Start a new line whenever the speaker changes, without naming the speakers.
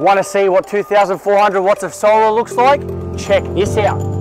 Want to see what 2,400 watts of solar looks like? Check this out.